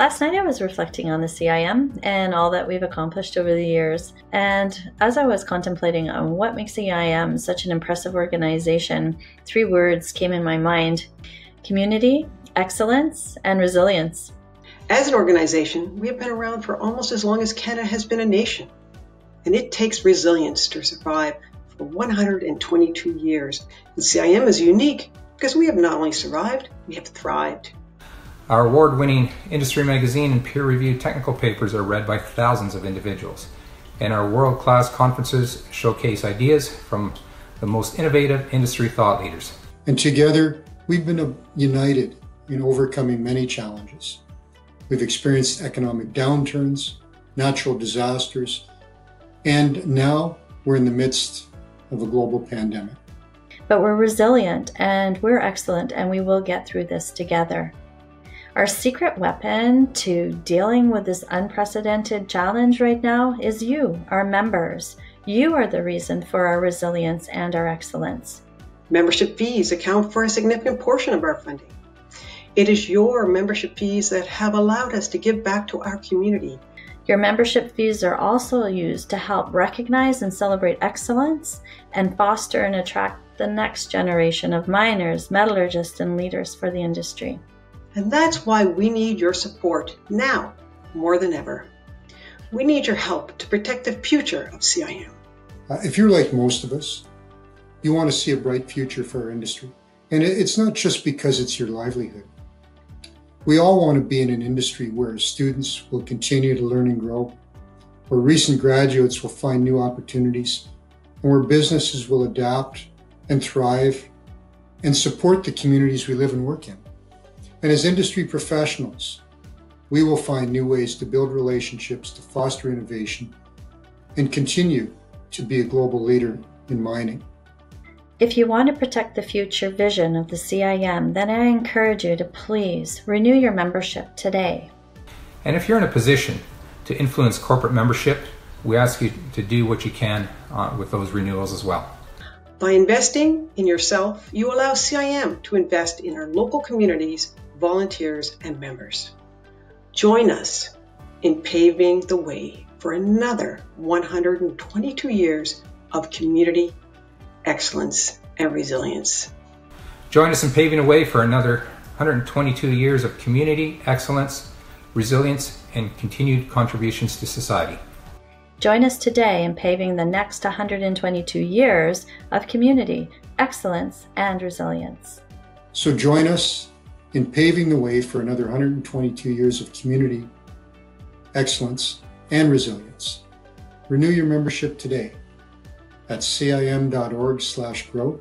Last night I was reflecting on the CIM and all that we've accomplished over the years. And as I was contemplating on what makes the CIM such an impressive organization, three words came in my mind community, excellence, and resilience. As an organization, we have been around for almost as long as Canada has been a nation. And it takes resilience to survive for 122 years. The CIM is unique because we have not only survived, we have thrived. Our award-winning industry magazine and peer-reviewed technical papers are read by thousands of individuals. And our world-class conferences showcase ideas from the most innovative industry thought leaders. And together, we've been united in overcoming many challenges. We've experienced economic downturns, natural disasters, and now we're in the midst of a global pandemic. But we're resilient and we're excellent, and we will get through this together. Our secret weapon to dealing with this unprecedented challenge right now is you, our members. You are the reason for our resilience and our excellence. Membership fees account for a significant portion of our funding. It is your membership fees that have allowed us to give back to our community. Your membership fees are also used to help recognize and celebrate excellence and foster and attract the next generation of miners, metallurgists, and leaders for the industry. And that's why we need your support now more than ever. We need your help to protect the future of CIM. Uh, if you're like most of us, you want to see a bright future for our industry. And it's not just because it's your livelihood. We all want to be in an industry where students will continue to learn and grow, where recent graduates will find new opportunities, and where businesses will adapt and thrive and support the communities we live and work in. And as industry professionals, we will find new ways to build relationships, to foster innovation, and continue to be a global leader in mining. If you want to protect the future vision of the CIM, then I encourage you to please renew your membership today. And if you're in a position to influence corporate membership, we ask you to do what you can uh, with those renewals as well. By investing in yourself, you allow CIM to invest in our local communities volunteers, and members. Join us in paving the way for another 122 years of community excellence and resilience. Join us in paving the way for another 122 years of community excellence, resilience, and continued contributions to society. Join us today in paving the next 122 years of community excellence and resilience. So join us in paving the way for another 122 years of community excellence and resilience. Renew your membership today at cim.org/grow.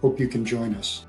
Hope you can join us.